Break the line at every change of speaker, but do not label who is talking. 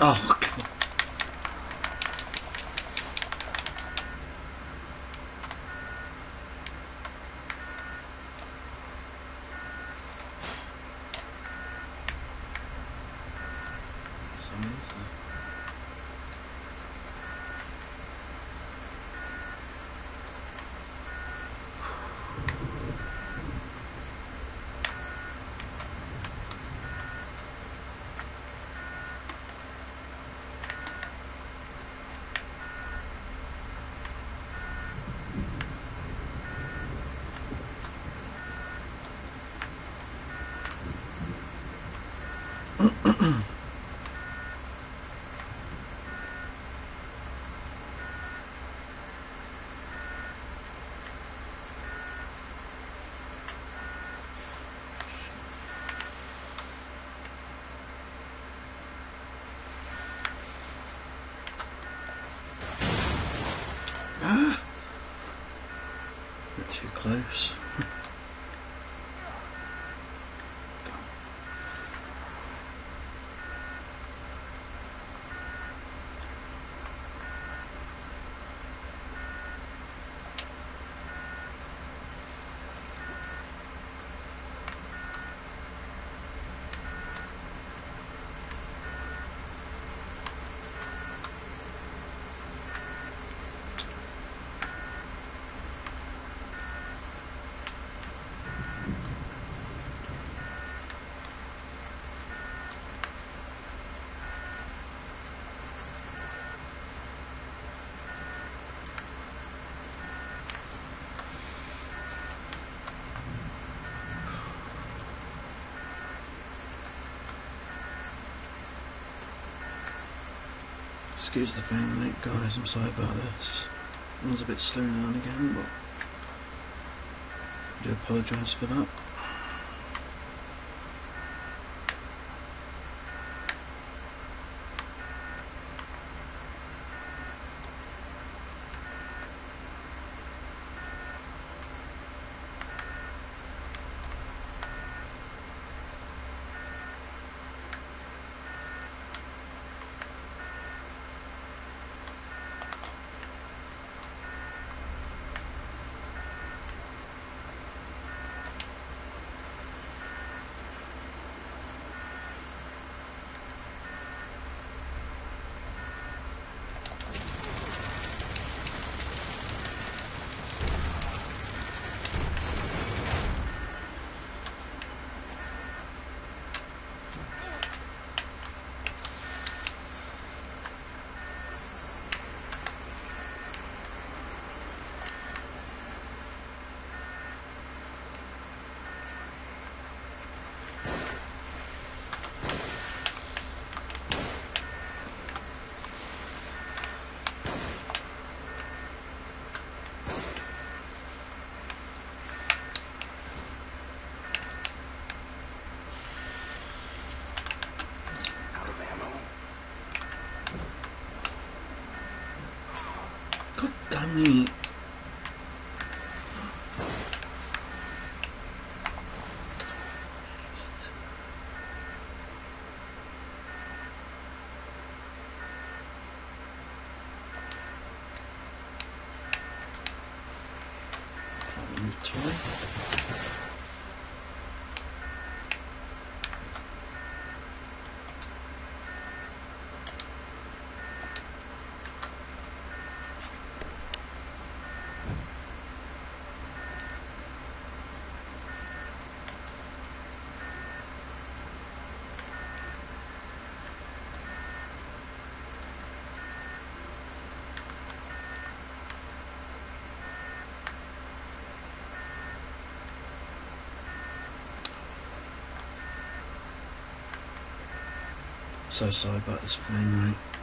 Oh, God. Ah! Too close. Excuse the rate, guys. I'm sorry about this. I was a bit slow now and again, but I do apologise for that. God damn So sorry about this frame rate.